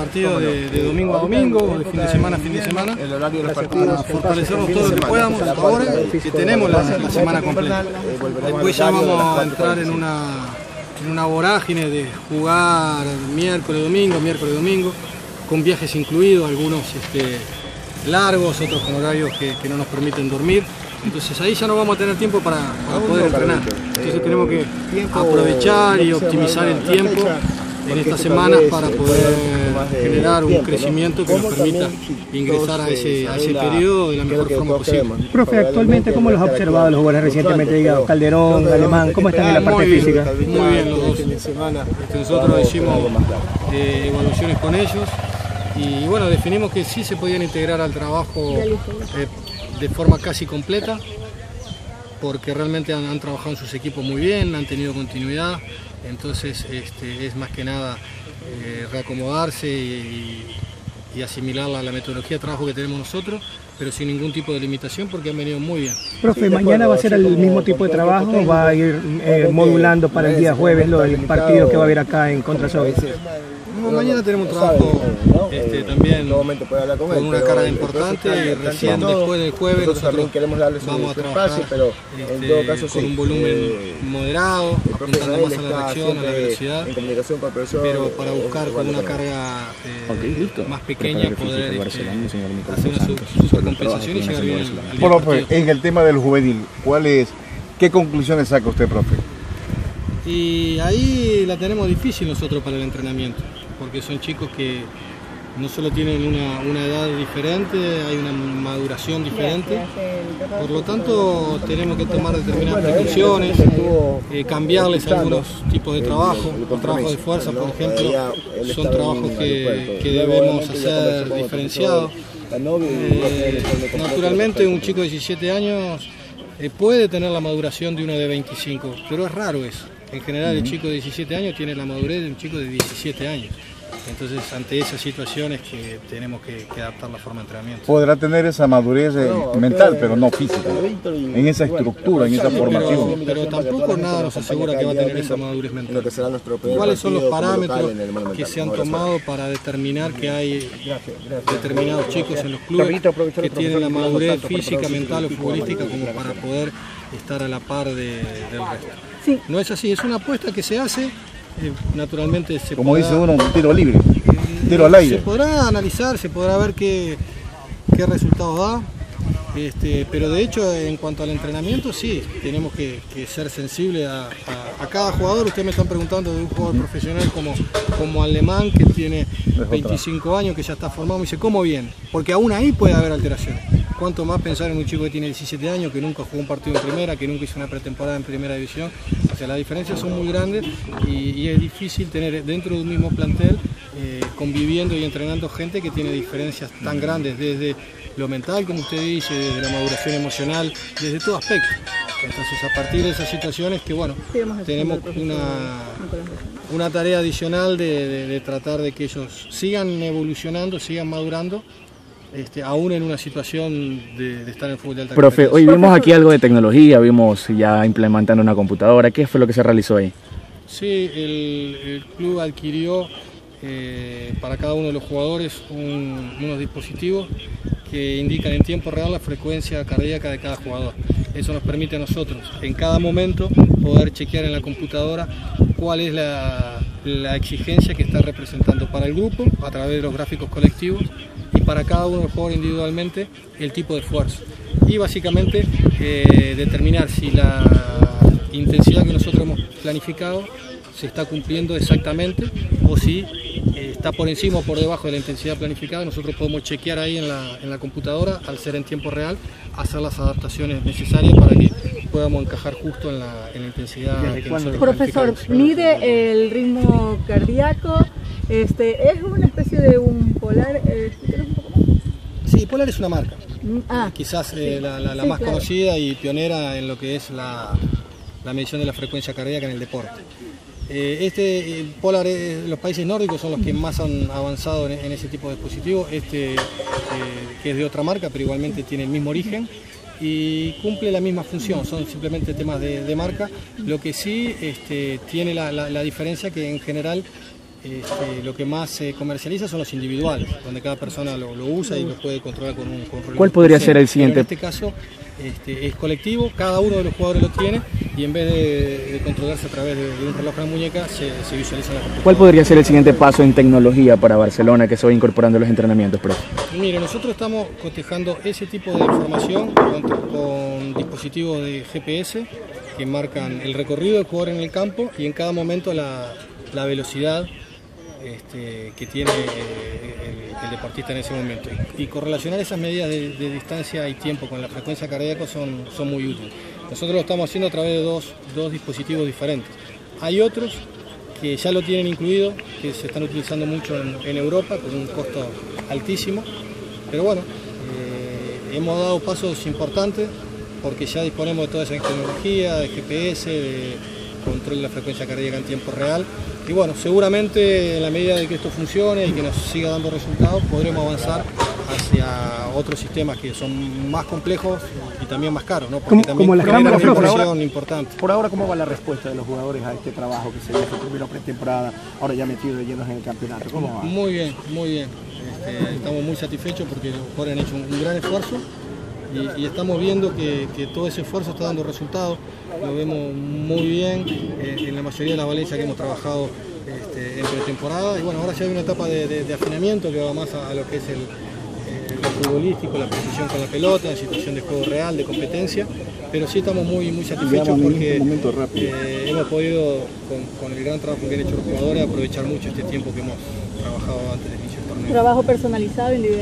Partido de, de domingo a domingo, de fin de semana a fin de semana, El horario de los para partidos. fortalecernos todo lo que podamos ahora que tenemos la, la semana completa. Después ya vamos a entrar en una, en una vorágine de jugar miércoles, domingo, miércoles, domingo, con viajes incluidos, algunos este, largos, otros con horarios que, que no nos permiten dormir. Entonces ahí ya no vamos a tener tiempo para, para poder entrenar. Entonces tenemos que aprovechar y optimizar el tiempo en estas semanas para poder generar un crecimiento que nos permita ingresar a ese, a ese periodo de la mejor forma posible. Profe, actualmente, ¿cómo los ha observado los jugadores recientemente, digamos, Calderón, Alemán? ¿Cómo están en la parte Muy bien, física? Muy bien los dos. Este, Nosotros hicimos eh, evaluaciones con ellos y bueno, definimos que sí se podían integrar al trabajo eh, de forma casi completa porque realmente han, han trabajado en sus equipos muy bien, han tenido continuidad, entonces este, es más que nada eh, reacomodarse y, y asimilar la, la metodología de trabajo que tenemos nosotros, pero sin ningún tipo de limitación porque han venido muy bien. Profe, ¿mañana va a ser el mismo tipo de trabajo va a ir eh, modulando para el día jueves los partidos que va a haber acá en Contra Sobe? No, mañana tenemos un trabajo este, también En todo momento puede hablar con con él. una carga importante y recién después del jueves Nosotros también nosotros queremos darle su, vamos a su trabajar espacio, pero en este, todo caso con sí. un volumen eh, moderado, apuntando más a la reacción, a la velocidad, en comunicación con el profesor. pero para eh, buscar con una carga eh, más pequeña poder este, hacer una su- y llegar bien al, Profe, en el tema del juvenil, ¿cuál es, ¿qué conclusiones saca usted, profe? Y ahí la tenemos difícil nosotros para el entrenamiento, porque son chicos que no solo tienen una, una edad diferente, hay una maduración diferente, por lo tanto tenemos que tomar determinadas precauciones, eh, cambiarles algunos tipos de trabajo, los trabajos de fuerza, por ejemplo, son trabajos que, que debemos hacer diferenciados. Eh, naturalmente un chico de 17 años eh, puede tener la maduración de uno de 25, pero es raro eso. En general el chico de 17 años tiene la madurez de un chico de 17 años. Entonces ante esas situaciones que tenemos que, que adaptar la forma de entrenamiento. Podrá tener esa madurez eh, mental, pero no física, en esa estructura, en esa formación. pero tampoco nada nos asegura que va a tener esa madurez mental. que será nuestro primer ¿Cuáles son los parámetros que se han tomado para determinar que hay determinados chicos en los clubes que tienen la madurez física, mental o futbolística como para poder estar a la par de- del resto? No es así, es una apuesta que se hace, eh, naturalmente se Como podrá- dice uno, un tiro libre, tiro al se podrá analizar, se podrá ver qué, qué resultados da, este, pero de hecho en cuanto al entrenamiento sí, tenemos que, que ser sensibles a, a- a cada jugador. Ustedes me están preguntando de un jugador profesional como, como Alemán que tiene 25 años, que ya está formado, me dice, ¿cómo bien? Porque aún ahí puede haber alteraciones. Cuanto más pensar en un chico que tiene 17 años, que nunca jugó un partido en primera, que nunca hizo una pretemporada en primera división. O sea, las diferencias son muy grandes y, y es difícil tener dentro de un mismo plantel eh, conviviendo y entrenando gente que tiene diferencias tan grandes desde lo mental, como usted dice, desde la maduración emocional, desde todo aspecto. Entonces, a partir de esas situaciones que, bueno, tenemos una, una tarea adicional de, de- de tratar de que ellos sigan evolucionando, sigan madurando, este, aún en una situación de, de estar en el fútbol de alta Profe, hoy vimos aquí algo de tecnología, vimos ya implementando una computadora. ¿Qué fue lo que se realizó ahí? Sí, el, el club adquirió eh, para cada uno de los jugadores un- unos dispositivos que indican en tiempo real la frecuencia cardíaca de cada jugador. Eso nos permite a nosotros en cada momento poder chequear en la computadora cuál es la, la exigencia que está representando para el grupo a través de los gráficos colectivos y para cada uno de los jugadores individualmente el tipo de esfuerzo. Y básicamente eh, determinar si la intensidad que nosotros hemos planificado se está cumpliendo exactamente o si eh, está por encima o por debajo de la intensidad planificada. Nosotros podemos chequear ahí en la, en la computadora, al ser en tiempo real, hacer las adaptaciones necesarias para que podamos encajar justo en la, en la intensidad que Profesor, mide el ritmo cardíaco, este, es una especie de un polar, eh, un poco más. Sí, Polar es una marca. Mm, Ah, quizás eh, la, la- la Sí, más claro. conocida y pionera en lo que es la, la medición de la frecuencia cardíaca en el deporte. Eh, este, el Polar, eh, los países nórdicos son los que más han avanzado en, en ese tipo de dispositivos, este eh, que es de otra marca, pero igualmente tiene el mismo origen y cumple la misma función, son simplemente temas de, de marca, lo que sí este, tiene la, la- la diferencia que en general este, lo que más se comercializa son los individuales, donde cada persona lo, lo usa y lo puede controlar con un control. ¿Cuál podría ser el siguiente? En este caso este, es colectivo, cada uno de los jugadores lo tiene y en vez de, de controlarse a través de, de un reloj en la muñeca, se, se visualiza en la computadora. ¿Cuál podría ser el siguiente paso en tecnología para Barcelona que se va incorporando a los entrenamientos, profe? Mire, nosotros estamos cotejando ese tipo de información con, con dispositivos de GPS que marcan el recorrido del jugador en el campo y en cada momento la, la velocidad este, que tiene eh, el, deportista en ese momento. Y correlacionar esas medidas de, distancia y tiempo con la frecuencia cardíaca son, son muy útiles. Nosotros lo estamos haciendo a través de dos, dos dispositivos diferentes. Hay otros que ya lo tienen incluido, que se están utilizando mucho en, en Europa con un costo altísimo, pero bueno, eh, hemos dado pasos importantes porque ya disponemos de toda esa tecnología, de GPS, de control de la frecuencia cardíaca en tiempo real. Y bueno, seguramente en la medida de que esto funcione y que nos siga dando resultados, podremos avanzar hacia otros sistemas que son más complejos y también más caros, ¿no? Porque Como- también como las cámaras, una profe, inversión importante. Por ahora, ¿cómo va la respuesta de los jugadores a este trabajo que se hizo primero pretemporada, ahora ya metido de llenos en el campeonato? ¿Cómo va? Muy bien, muy bien. Este, estamos muy satisfechos porque los jugadores han hecho un, un gran esfuerzo y, y estamos viendo que, que todo ese esfuerzo está dando resultados. Lo vemos muy bien eh, en la mayoría de las valencias que hemos trabajado este, en pretemporada. Y bueno, ahora ya hay una etapa de, de- de afinamiento que va más a, a lo que es el, eh, lo futbolístico, la precisión con la pelota, en situación de juego real, de competencia. Pero sí estamos muy, muy satisfechos porque este momento rápido. eh, hemos podido, con, con el gran trabajo que han hecho los jugadores, aprovechar mucho este tiempo que hemos trabajado antes del inicio del torneo. Trabajo personalizado, individual.